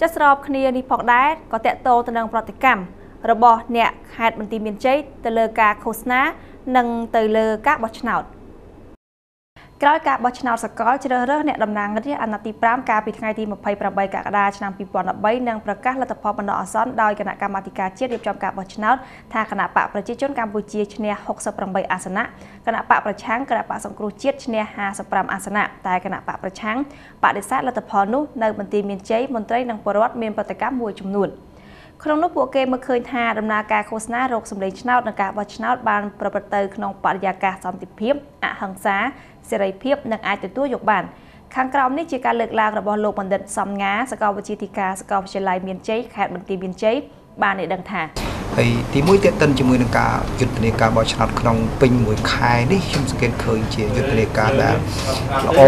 ចាស្របគ្នានេះផងដែរក៏តកតោទៅនឹងប្រតិកម្មរបស់អ្នកខេត្តបន្ទាយមានជ័យទៅលើការឃោសនា និងទៅលើការបោះឆ្នោត ក្រោយការបោះឆ្នោតសកលជ្រើសរើសអ្នកតំណាងរាស្ត្រអាណត្តិទី5កាលពីថ្ងៃទី28កក្កដាឆ្នាំ2013និងប្រកាសលទ្ធផលបណ្ដោះអាសន្នដោយគណៈកម្មាធិការជាតិរៀបចំការបោះឆ្នោតថាគណៈបកប្រជាជនកម្ពុជាឈ្នះ68អាសនៈគណៈបកប្រឆាំងគណៈបកសង្គ្រោះជាតិឈ្នះ55អាសនៈតែគណៈបកប្រឆាំងបដិសេធលទ្ធផលនោះនៅបន្ទាយមានជ័យមន្ត្រីនិងពលរដ្ឋមានប្រតិកម្មមួយចំនួន។ ក្នុងនោះពួកគេមើលឃើញថាដំណើរការឃោសនារោគសម្លេងឆ្នោតនិងការបោះឆ្នោតបានប្រព្រឹត្តទៅក្នុងបរិយាកាសសន្តិភាពអហិង្សាសេរីភាពនិងអាចទទួលយកបានខាងក្រោមនេះជាការលើកឡើងរបស់លោកបណ្ឌិតសំងាសាកលវិទ្យាធិការសាកលវិទ្យាល័យមានជ័យខេត្តបន្ទាយមានជ័យបានឲ្យដឹងថា ហើយទីមួយតេតិនជាមួយនឹងការយុទ្ធនាការបោះឆ្នោតក្នុងពេញមួយខែនេះខ្ញុំសង្កេតឃើញជាយុទ្ធនាការដែលល្អ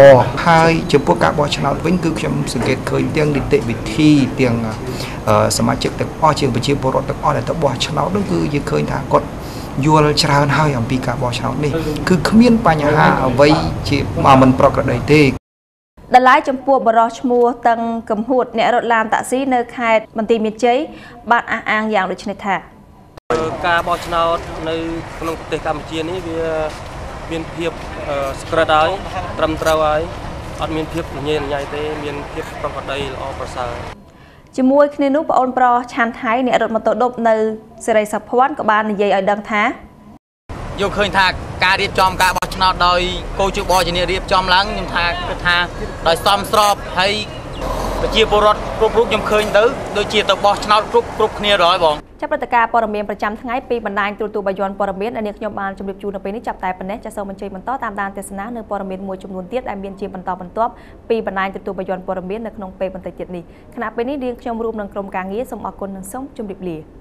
ហើយចំពោះការបោះឆ្នោតវិញគឺខ្ញុំសង្កេតឃើញទាំងនីតិវិធីទាំងសមាជិកទាំងអស់ជាប្រជាពលរដ្ឋទាំងអស់ដែលទៅបោះឆ្នោតនោះគឺយើងឃើញថាគាត់យល់ច្រើនហើយអំពីការបោះឆ្នោតនេះគឺគ្មានបញ្ហាអ្វីជាមិនប្រក្រតីទេដលាយចំពោះបរោះឈ្មោះតឹងកំហួតអ្នករត់ឡានតាក់ស៊ីនៅខេត្តបន្ទាយមានជ័យបានអះអាងយ៉ាងដូចនេះថា ការបោះឆ្នោតនៅក្នុងប្រទេសកម្ពុជានេះវាមានភាពស្ក្រិតហើយត្រឹមត្រូវហើយអត់មានភាពញញញ៉ៃទេមានភាពប្រកបដីល្អប្រសើរជាមួយគ្នានោះប្អូនប្រុសឆាន់ថៃអ្នករត់ម៉ូតូឌុបនៅសេរីសុភ័ណ្ឌក៏បាននិយាយឲ្យដឹងថាយកឃើញថាការរៀបចំការបោះឆ្នោតដោយកោជបជាអ្នករៀបចំឡើងខ្ញុំថាគឺថាដោយសមស្របហើយ ប្រជាពលរដ្ឋគ្រប់រូបខ្ញុំឃើញទៅដូចជាទៅបោះឆ្នោតគ្រប់គ្រប់គ្នារយបងចាប់ព្រឹត្តិការណ៍ព័ត៌មានប្រចាំថ្ងៃពីបណ្ដាញទូរទស្សន៍បាយ័នព័ត៌មានដែលនាងខ្ញុំបានជម្រាបជូននៅពេលនេះចាប់តែប៉ុណ្ណេះចាសសូមអញ្ជើញបន្តតាមដានទស្សនានៅព័ត៌មានមួយចំនួនទៀតដែលមានជាបន្តបន្ទាប់ពីបណ្ដាញទូរទស្សន៍បាយ័នព័ត៌មាននៅក្នុងពេលបន្តិចទៀតនេះខណៈពេលនេះនាងខ្ញុំរួមនឹងក្រុមការងារសូមអរគុណនិងសូមជម្រាបលា